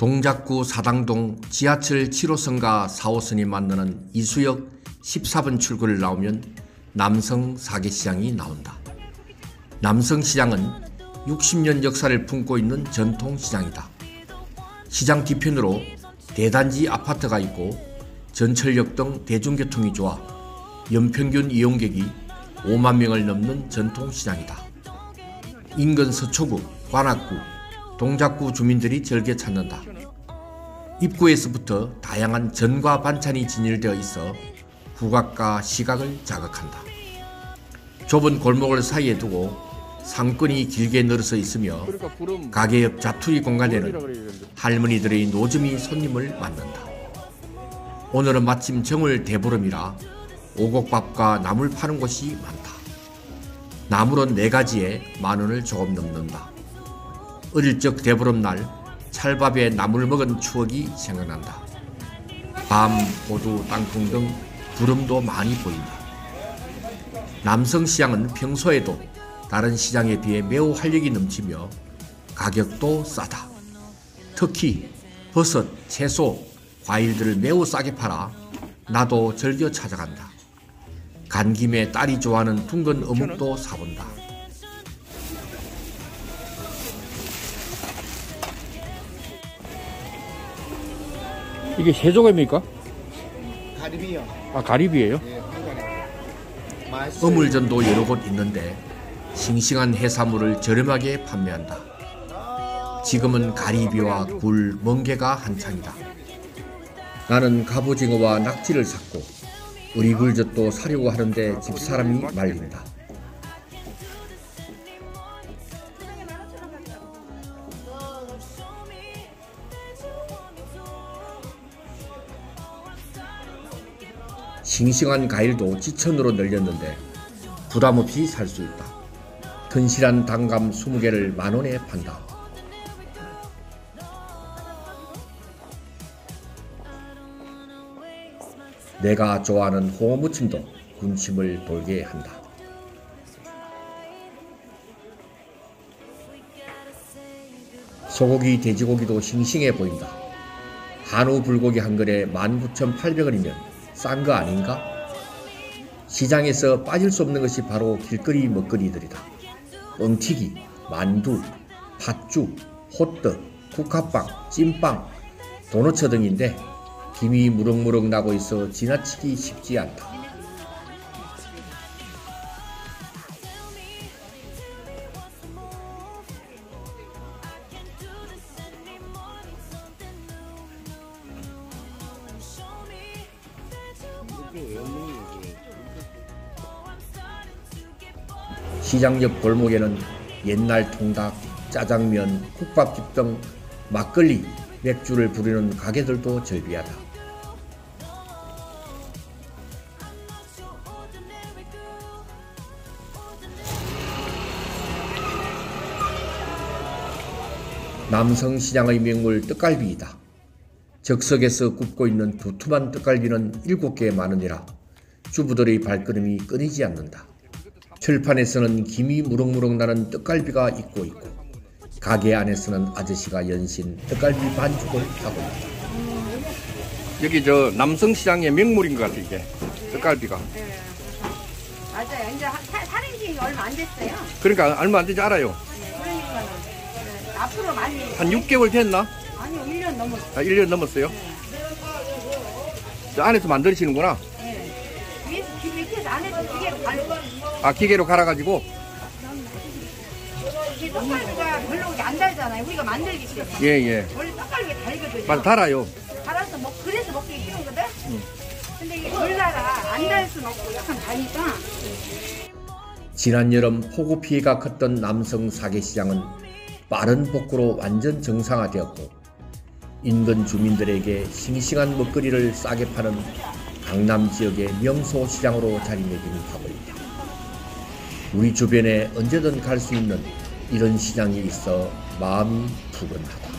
동작구 사당동 지하철 7호선과 4호선이 만나는 이수역 14번 출구를 나오면 남성 사계시장이 나온다. 남성시장은 60년 역사를 품고 있는 전통시장이다. 시장 뒤편으로 대단지 아파트가 있고 전철역 등 대중교통이 좋아 연평균 이용객이 5만 명을 넘는 전통시장이다. 인근 서초구, 관악구, 동작구 주민들이 즐겨 찾는다. 입구에서부터 다양한 전과 반찬이 진열되어 있어 후각과 시각을 자극한다. 좁은 골목을 사이에 두고 상권이 길게 늘어서 있으며 가게 옆 자투리 공간에는 할머니들의 노점이 손님을 맞는다. 오늘은 마침 정월 대보름이라 오곡밥과 나물 파는 곳이 많다. 나물은 네 가지에 만 원을 조금 넘는다. 어릴 적 대보름날 찰밥에 나물 먹은 추억이 생각난다. 밤, 호두, 땅콩 등 구름도 많이 보인다. 남성시장은 평소에도 다른 시장에 비해 매우 활력이 넘치며 가격도 싸다. 특히 버섯, 채소, 과일들을 매우 싸게 팔아 나도 즐겨 찾아간다. 간 김에 딸이 좋아하는 둥근 어묵도 사본다. 이게 세조개입니까? 가리비요. 아 가리비예요? 예. 어물전도 여러 곳 있는데 싱싱한 해산물을 저렴하게 판매한다. 지금은 가리비와 굴, 멍게가 한창이다. 나는 갑오징어와 낙지를 샀고 우리굴젓도 사려고 하는데 집사람이 말린다. 싱싱한 과일도 지천으로 늘렸는데 부담 없이 살 수 있다. 튼실한 단감 20개를 만 원에 판다. 내가 좋아하는 홍어 무침도 군침을 돌게 한다. 소고기, 돼지고기도 싱싱해 보인다. 한우 불고기 한 그릇에 19,800원이면 싼 거 아닌가? 시장에서 빠질 수 없는 것이 바로 길거리 먹거리들이다. 뻥튀기, 만두, 팥죽, 호떡, 국화빵, 찐빵, 도너츠 등인데 김이 무럭무럭 나고 있어 지나치기 쉽지 않다. 시장 옆 골목에는 옛날 통닭, 짜장면, 국밥집 등 막걸리, 맥주를 부리는 가게들도 절비하다. 남성시장의 명물 떡갈비이다. 적석에서 굽고 있는 두툼한 떡갈비는 7개에 만원이라 주부들의 발걸음이 끊이지 않는다. 철판에서는 김이 무럭무럭 나는 떡갈비가 있고 있고 가게 안에서는 아저씨가 연신 떡갈비 반죽을 하고 있다. 여기 저 남성시장의 명물인 것 같아 이게 떡갈비가 맞아요. 이제 한- 사- 살인 지 얼마 안 됐어요. 그러니까 얼마 안 되지 알아요 그러니까는 네, 앞으로 많이 한 6개월 됐나? 아니요 1년 넘었어요. 아, 1년 넘었어요 저 안에서 만드시는구나 네. 위에서 밑에서 안에서 기계로 갈고 아 기계로 갈아가지고 이게 떡갈비가 별로 안 달잖아요. 우리가 만들기 싫어. 예 예 원래 떡갈비가 달거든요. 맞아 달아요 달아서 먹 그래서 먹기 쉬운거든. 근데 이게 덜 달아 안달 수는 없고 약간 다니까 지난 여름 폭우 피해가 컸던 남성 사계시장은 빠른 복구로 완전 정상화되었고 인근 주민들에게 싱싱한 먹거리를 싸게 파는 강남 지역의 명소 시장으로 자리매김하고 있다. 우리 주변에 언제든 갈 수 있는 이런 시장이 있어 마음이 푸근하다.